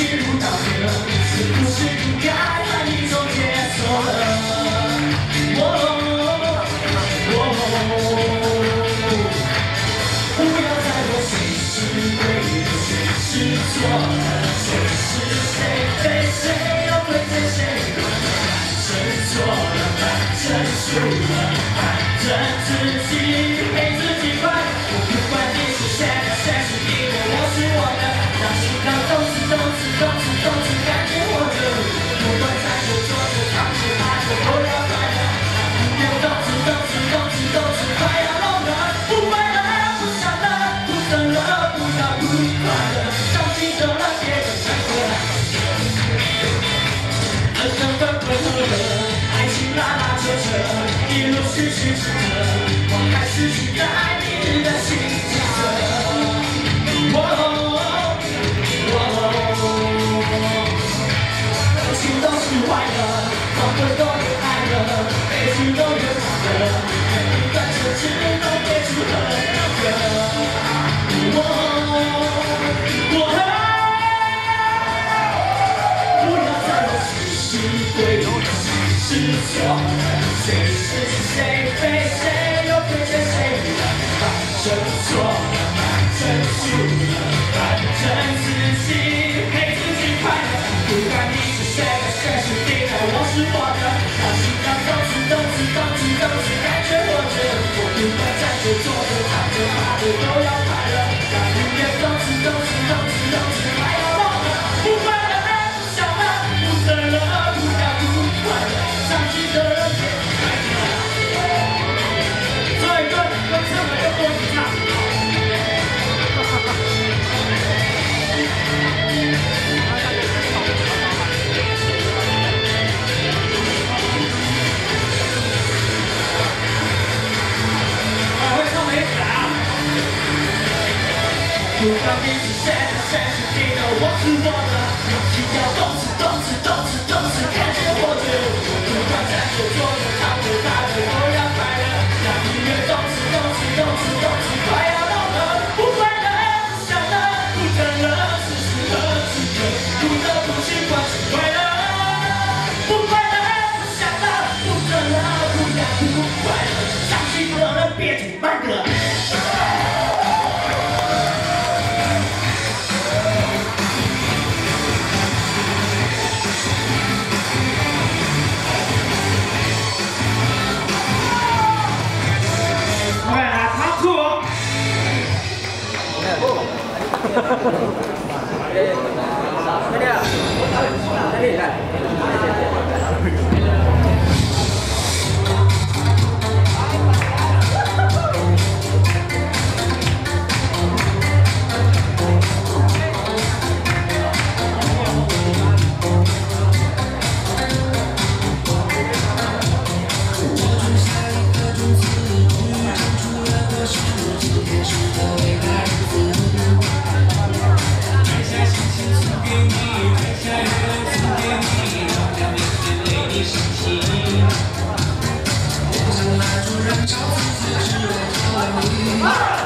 事入倒了，是不是该换一种解脱了？哦，哦，不要再问谁是对的，谁是错的，谁是谁非，谁又亏欠谁？反正错了，反正输了，反正自己恨自己。错了谁？是谁？非谁？又亏欠谁？反正错了反正输了反正自己陪自己快乐不管你是谁？的谁？是你的我是我的让心跳动次动次动次动次感觉活着我不管站着坐着躺着趴着都要你是谁？谁是你的？我是我的，勇气要动词，动词，动词。Ini ya. Ini kan. 人潮似海只为照亮你